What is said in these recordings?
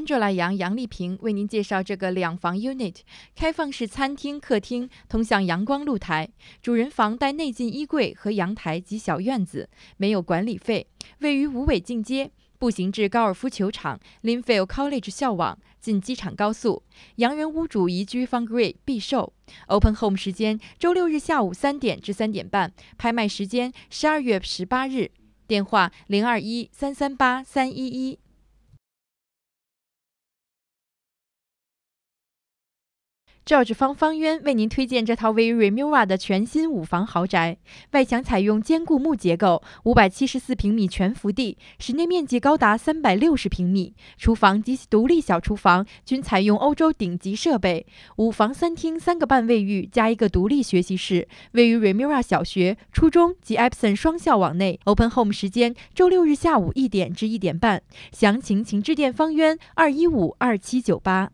Angela 杨杨丽萍为您介绍这个两房 unit，开放式餐厅、客厅，通向阳光露台。主人房带内进衣柜和阳台及小院子，没有管理费。位于无尾进街，步行至高尔夫球场 Linfield College 校网，近机场高速。洋人屋主移居 Fun Grey 必售。Open Home 时间：周六日下午三点至三点半。拍卖时间：十二月十八日。电话：零二一三三八三一一。George 方方渊为您推荐这套位于 Remura 的全新五房豪宅，外墙采用坚固木结构，五百七十四平米全幅地，室内面积高达三百六十平米，厨房及其独立小厨房均采用欧洲顶级设备，五房三厅三个半卫浴加一个独立学习室，位于 Remura 小学、初中及 Epson 双校网内。Open Home 时间周六日下午一点至一点半，详情请致电方渊二一五二七九八。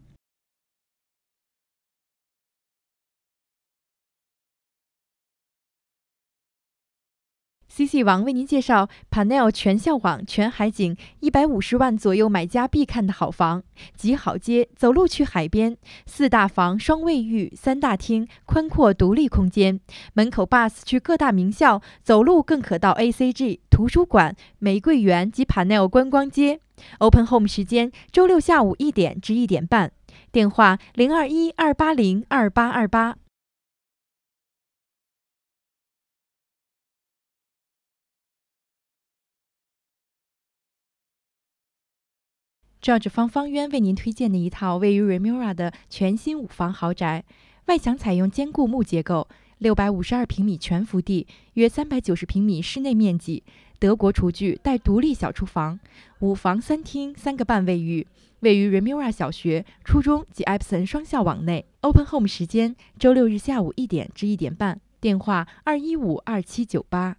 CC 网为您介绍 Panel 全校网全海景，一百五十万左右买家必看的好房，极好街，走路去海边，四大房双卫浴，三大厅，宽阔独立空间，门口 bus 去各大名校，走路更可到 ACG 图书馆、玫瑰园及 Panel 观光街。Open Home 时间周六下午一点至一点半，电话零二一二八零二八二八。George 方方渊为您推荐的一套位于 Remura 的全新五房豪宅，外墙采用坚固木结构，六百五十二平米全幅地，约三百九十平米室内面积，德国厨具带独立小厨房，五房三厅三个半卫浴，位于 Remura 小学、初中及 Epson 双校网内。Open Home 时间周六日下午一点至一点半，电话二一五二七九八。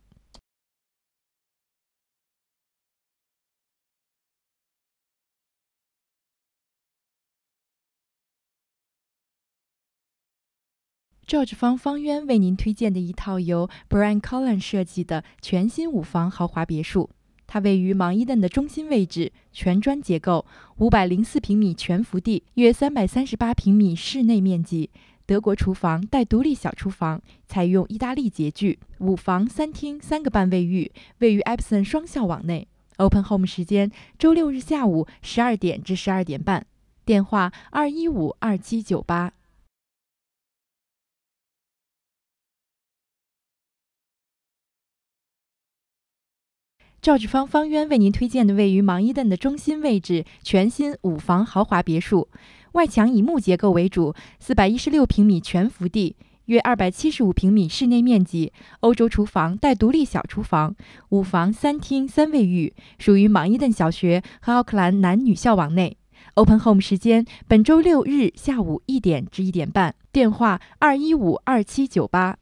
George 方方渊为您推荐的一套由 Brian Collin 设计的全新五房豪华别墅，它位于芒伊顿的中心位置，全砖结构，五百零四平米全幅地，约三百三十八平米室内面积，德国厨房带独立小厨房，采用意大利洁具，五房三厅三个半卫浴，位于 Epson 双校网内。Open Home 时间周六日下午十二点至十二点半，电话二一五二七九八。George 方方渊为您推荐的位于芒伊顿的中心位置全新五房豪华别墅，外墙以木结构为主，四百一十六平米全幅地，约二百七十五平米室内面积，欧洲厨房带独立小厨房，五房三厅三卫浴，属于芒伊顿小学和奥克兰男女校网内。Open Home 时间本周六日下午一点至一点半，电话二一五二七九八。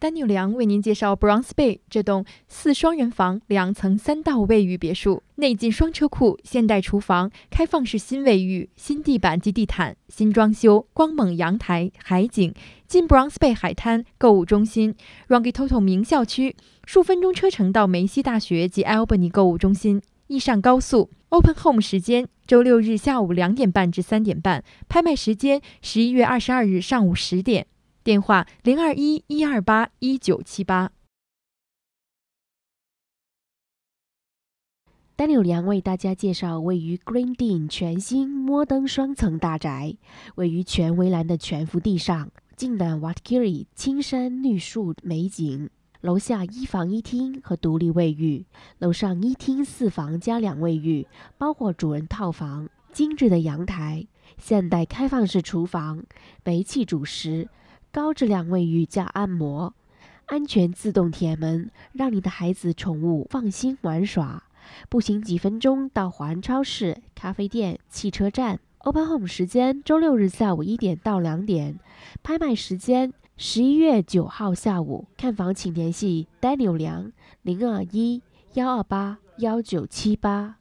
丹纽良为您介绍 Bronze Bay 这栋四双人房、两层三道卫浴别墅，内进双车库、现代厨房、开放式新卫浴、新地板及地毯、新装修、光猛阳台、海景，近 Bronze Bay 海滩、购物中心、Rongitoto 名校区，数分钟车程到梅西大学及 Albany 购物中心，易上高速。Open Home 时间周六日下午两点半至三点半，拍卖时间十一月二十二日上午十点。电话零二一一二八一九七八。丹柳良为大家介绍位于 Green Dean 全新摩登双层大宅，位于全围栏的全幅地上，尽览 Watkiri 青山绿树美景。楼下一房一厅和独立卫浴，楼上一厅四房加两卫浴，包括主人套房。精致的阳台，现代开放式厨房，煤气主食。高质量卫浴加按摩，安全自动铁门，让你的孩子宠物放心玩耍。步行几分钟到华安超市、咖啡店、汽车站。Open Home 时间周六日下午一点到两点，拍卖时间十一月九号下午。看房请联系 Daniel 梁零二一幺二八幺九七八。